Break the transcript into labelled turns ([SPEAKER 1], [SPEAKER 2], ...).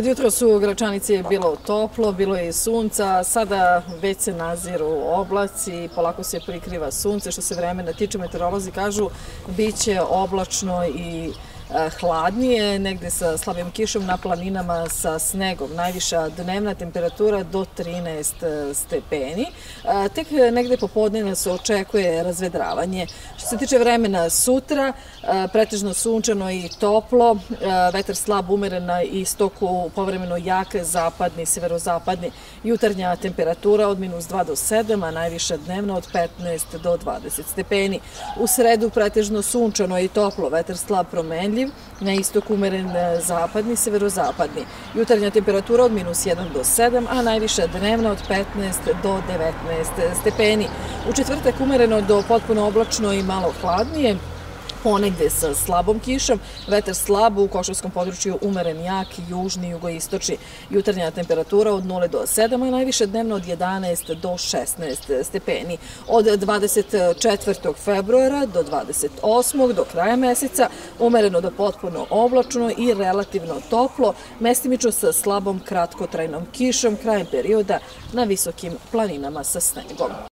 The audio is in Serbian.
[SPEAKER 1] Od jutra su u Gračanici bilo toplo, bilo je i sunca, sada već se naziru oblaci, polako se prikriva sunce, što se vremena tiče meteorolozi kažu, bit će oblačno i E, hladnije, negde sa slabim kišom na planinama sa snegom. Najviša dnevna temperatura do 13 e, stepeni. Tek negde popodne se očekuje razvedravanje. Što se tiče vremena sutra, pretežno sunčano i toplo, vetar slab umeren na istoku, povremeno jak zapadni, severozapadni. Jutarnja temperatura od minus 2 do 7, a najviša dnevna od 15 do 20 stepeni. U sredu pretežno sunčano i toplo, vetar slab promenljiv, promenljiv, na istok umeren e, zapadni, severozapadni. Jutarnja temperatura od minus 1 do 7, a najviša dnevna od 15 do 19 stepeni. U četvrtak umereno do potpuno oblačno i malo hladnije, ponegde sa slabom kišom, vetar slab u Košavskom području umeren jak, južni, jugoistočni. Jutarnja temperatura od 0 do 7, a najviše dnevno od 11 do 16 stepeni. Od 24. februara do 28. do kraja meseca umereno do potpuno oblačno i relativno toplo, mestimično sa slabom kratkotrajnom kišom krajem perioda na visokim planinama sa snegom.